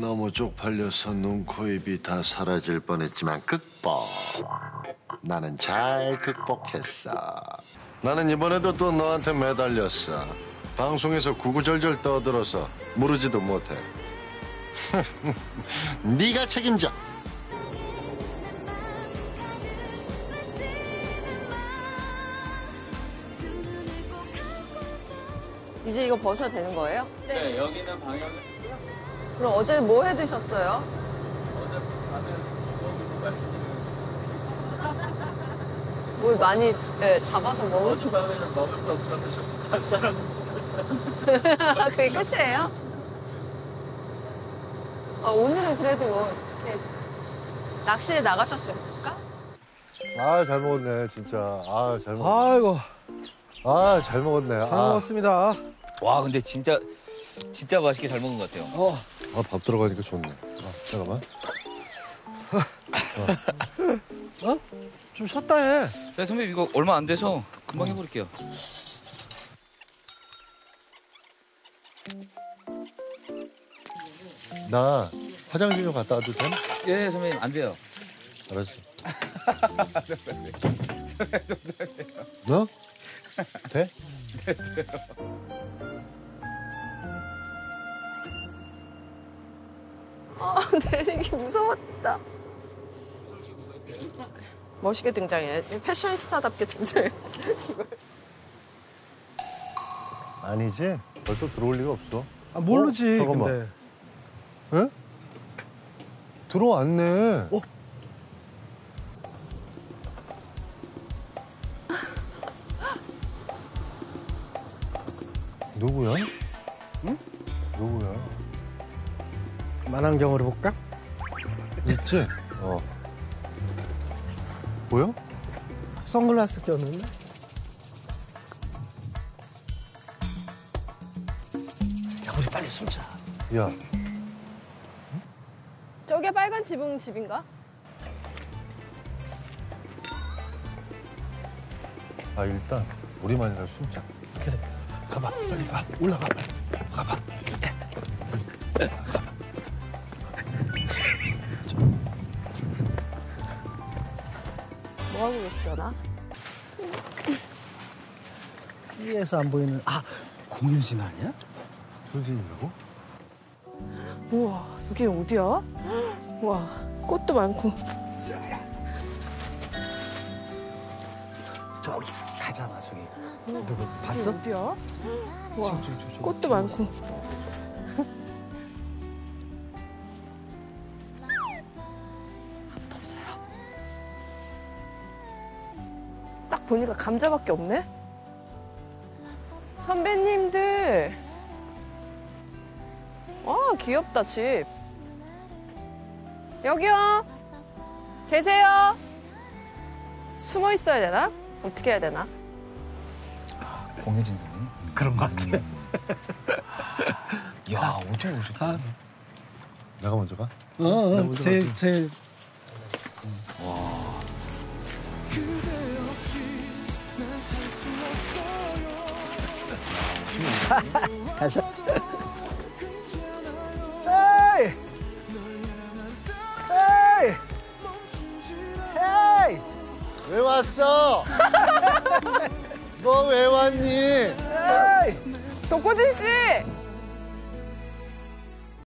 너무 쪽팔려서 눈, 코, 입이 다 사라질 뻔했지만 극복. 나는 잘 극복했어. 나는 이번에도 또 너한테 매달렸어. 방송에서 구구절절 떠들어서 모르지도 못해. 네가 책임져. 이제 이거 벗어도 되는 거예요? 네, 여기는 방역은 그럼 어제 뭐 해 드셨어요? 어제 가면 먹을 말씀드리는 뭘 많이 예, 잡아서 먹을 어제 밤에는 먹을 거 없어서 간짜랑 먹었어요. 그게 끝이에요? 아, 오늘은 그래도 뭐 이렇게 낚시에 나가셨을까? 아, 잘 먹었네, 진짜. 아, 잘 먹었네. 아이고 아, 잘 먹었네. 잘 아, 먹었습니다. 와 근데 진짜 진짜 맛있게 잘 먹은 것 같아요. 어, 아, 밥 들어가니까 좋네. 아, 잠깐만. 어? 좀 쉬었다 해. 네, 선배님 이거 얼마 안 돼서 금방 해버릴게요. 나 화장실 좀 갔다 와도 돼? 예 선배님 안 돼요. 알았어. 너? 돼? 아, 내리기 무서웠다. 멋있게 등장해야지. 패션스타답게 등장해. 아니지. 벌써 들어올 리가 없어. 아, 모르지, 어, 잠깐만. 근데. 에? 들어왔네. 어? 누구야? 응? 누구야? 만안경으로 볼까? 있지? 어. 보여? 선글라스 꼈는데? 야, 우리 빨리 숨자. 야, 저게 빨간 지붕 집인가? 아 일단 우리만이라 숨자. 그래. 가봐, 빨리 가. 올라가, 빨리. 뭐 하고 계시려나? 위에서 안 보이는, 아, 공효진 아니야? 소진이라고? 우와, 여기 어디야? 우와, 꽃도 많고. 저기 가잖아, 저기. 누구 봤어? 어디야? 우와, 지금. 꽃도 많고. 보니까 감자밖에 없네? 선배님들. 아, 귀엽다, 집. 여기요. 계세요. 숨어 있어야 되나? 어떻게 해야 되나? 공효진 선배님. 그런 것 같아. 야 어떻게 오셨지? 아, 내가 먼저 가? 어, 어, 제일, 갈게. 제일. 가자. 헤이! 헤이! 헤이! 왜 왔어? 너 왜 왔니? 헤이! 독고진 씨!